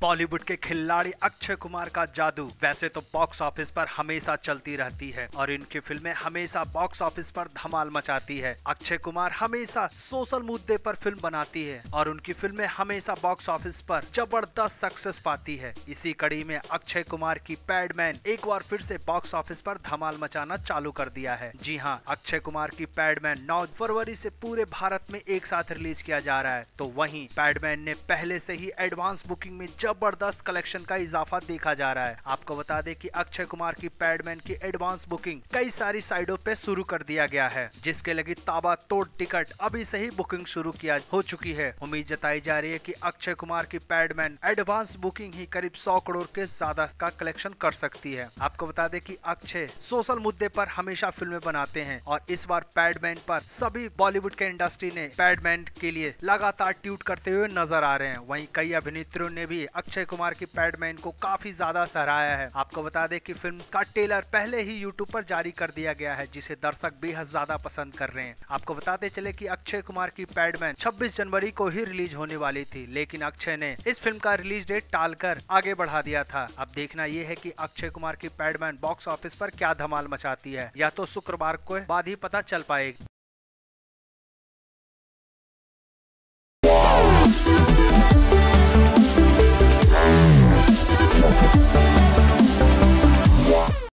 बॉलीवुड के खिलाड़ी अक्षय कुमार का जादू। वैसे तो बॉक्स ऑफ़िस पर हमेशा चलती रहती है और इनकी फ़िल्में हमेशा बॉक्स ऑफ़िस पर धमाल मचाती है। अक्षय कुमार हमेशा सोशल मुद्दे पर फ़िल्म बनाती है और उनकी फ़िल्में हमेशा बॉक्स ऑफ़िस पर ज़बरदस्त सक्सेस पाती है। इसी कड़ी में अक्षय कुमार की पैडमैन एक बार फिर से बॉक्स ऑफ़िस पर धमाल मचाना चालू कर दिया है। जी हाँ अक्षय कुमार की पैडमैन नौ फरवरी से पूरे भारत में एक साथ रिलीज़ किया जा रहा है। तो वहीं पैडमैन ने पहले से ही एडवांस बुकिंग में ज़बरदस्त कलेक्शन का इजाफा देखा जा रहा है। आपको बता दें कि अक्षय कुमार की पैडमैन की एडवांस बुकिंग कई सारी साइडों पे शुरू कर दिया गया है, जिसके लगी ताबा तोड़ टिकट अभी से ही बुकिंग शुरू किया हो चुकी है। उम्मीद जताई जा रही है की अक्षय कुमार की पैडमैन एडवांस बुकिंग ही करीब सौ करोड़ के ज़्यादा का कलेक्शन कर सकती है। आपको बता दें की अक्षय सोशल मुद्दे पर हमेशा फ़िल्में बनाते हैं और इस बार पैडमैन पर सभी बॉलीवुड के इंडस्ट्री ने पैडमैन के लिए लगातार ट्यूट करते हुए नज़र आ रहे हैं। वहीं कई अभिनेत्रियों ने भी अक्षय कुमार की पैडमैन को काफ़ी ज़्यादा सराहाया है। आपको बता दें कि फ़िल्म का ट्रेलर पहले ही यूट्यूब पर जारी कर दिया गया है, जिसे दर्शक बेहद ज़्यादा पसंद कर रहे हैं। आपको बताते चले कि अक्षय कुमार की पैडमैन 26 जनवरी को ही रिलीज़ होने वाली थी, लेकिन अक्षय ने इस फ़िल्म का रिलीज़ डेट टालकर आगे बढ़ा दिया था। अब देखना यह है कि अक्षय कुमार की पैडमैन बॉक्स ऑफ़िस पर क्या धमाल मचाती है। या तो शुक्रवार को बाद ही पता चल पाएगी।